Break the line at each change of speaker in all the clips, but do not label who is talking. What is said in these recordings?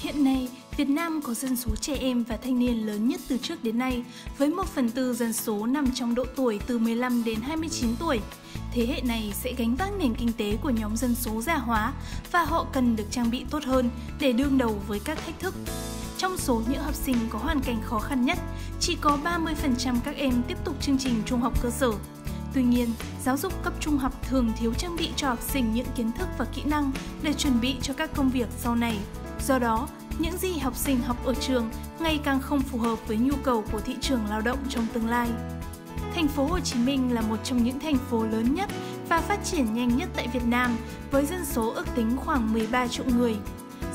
Hiện nay, Việt Nam có dân số trẻ em và thanh niên lớn nhất từ trước đến nay, với 1 phần tư dân số nằm trong độ tuổi từ 15 đến 29 tuổi. Thế hệ này sẽ gánh vác nền kinh tế của nhóm dân số già hóa và họ cần được trang bị tốt hơn để đương đầu với các thách thức. Trong số những học sinh có hoàn cảnh khó khăn nhất, chỉ có 30% các em tiếp tục chương trình trung học cơ sở. Tuy nhiên, giáo dục cấp trung học thường thiếu trang bị cho học sinh những kiến thức và kỹ năng để chuẩn bị cho các công việc sau này. Do đó, những gì học sinh học ở trường ngày càng không phù hợp với nhu cầu của thị trường lao động trong tương lai. Thành phố Hồ Chí Minh là một trong những thành phố lớn nhất và phát triển nhanh nhất tại Việt Nam với dân số ước tính khoảng 13 triệu người.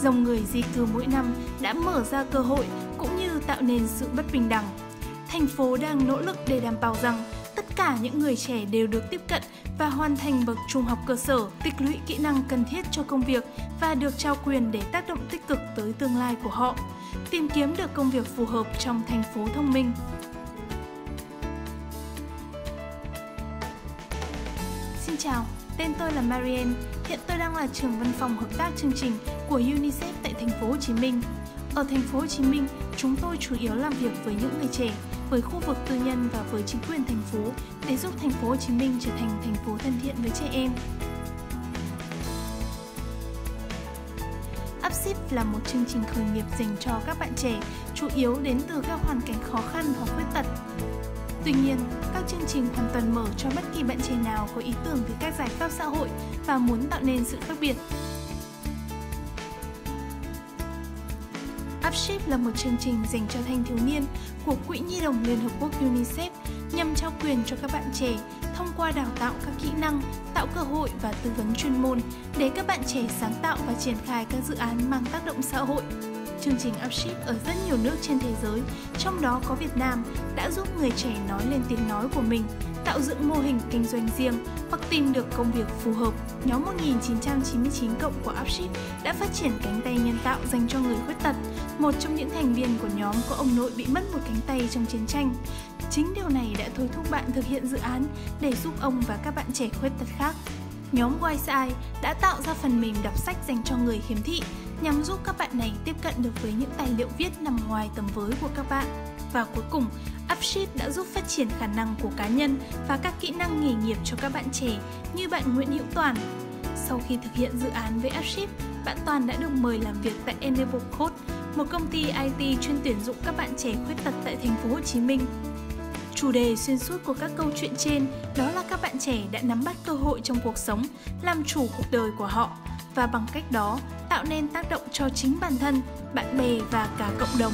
Dòng người di cư mỗi năm đã mở ra cơ hội cũng như tạo nên sự bất bình đẳng. Thành phố đang nỗ lực để đảm bảo rằng cả những người trẻ đều được tiếp cận và hoàn thành bậc trung học cơ sở, tích lũy kỹ năng cần thiết cho công việc và được trao quyền để tác động tích cực tới tương lai của họ, tìm kiếm được công việc phù hợp trong thành phố thông minh. Xin chào, tên tôi là Marian, Hiện tôi đang là trưởng văn phòng hợp tác chương trình của UNICEF tại thành phố Hồ Chí Minh. Ở thành phố Hồ Chí Minh, chúng tôi chủ yếu làm việc với những người trẻ với khu vực tư nhân và với chính quyền thành phố để giúp thành phố Hồ Chí Minh trở thành thành phố thân thiện với trẻ em. Upship là một chương trình khởi nghiệp dành cho các bạn trẻ, chủ yếu đến từ các hoàn cảnh khó khăn hoặc khuyết tật. Tuy nhiên, các chương trình hoàn toàn mở cho bất kỳ bạn trẻ nào có ý tưởng về các giải pháp xã hội và muốn tạo nên sự khác biệt. Upship là một chương trình dành cho thanh thiếu niên của Quỹ Nhi đồng Liên Hợp Quốc UNICEF nhằm trao quyền cho các bạn trẻ thông qua đào tạo các kỹ năng, tạo cơ hội và tư vấn chuyên môn để các bạn trẻ sáng tạo và triển khai các dự án mang tác động xã hội. Chương trình Upship ở rất nhiều nước trên thế giới, trong đó có Việt Nam, đã giúp người trẻ nói lên tiếng nói của mình, tạo dựng mô hình kinh doanh riêng hoặc tìm được công việc phù hợp. Nhóm 1999 cộng của Upship đã phát triển cánh tay nhân tạo dành cho người khuyết tật. Một trong những thành viên của nhóm có ông nội bị mất một cánh tay trong chiến tranh. Chính điều này đã thôi thúc bạn thực hiện dự án để giúp ông và các bạn trẻ khuyết tật khác. Nhóm YCI đã tạo ra phần mềm đọc sách dành cho người khiếm thị nhằm giúp các bạn này tiếp cận được với những tài liệu viết nằm ngoài tầm với của các bạn. Và cuối cùng, Upshift đã giúp phát triển khả năng của cá nhân và các kỹ năng nghề nghiệp cho các bạn trẻ như bạn Nguyễn Hữu Toàn. Sau khi thực hiện dự án với Upshift, bạn Toàn đã được mời làm việc tại Enable Code, một công ty IT chuyên tuyển dụng các bạn trẻ khuyết tật tại thành phố Hồ Chí Minh. Chủ đề xuyên suốt của các câu chuyện trên đó là các bạn trẻ đã nắm bắt cơ hội trong cuộc sống, làm chủ cuộc đời của họ và bằng cách đó tạo nên tác động cho chính bản thân, bạn bè và cả cộng đồng.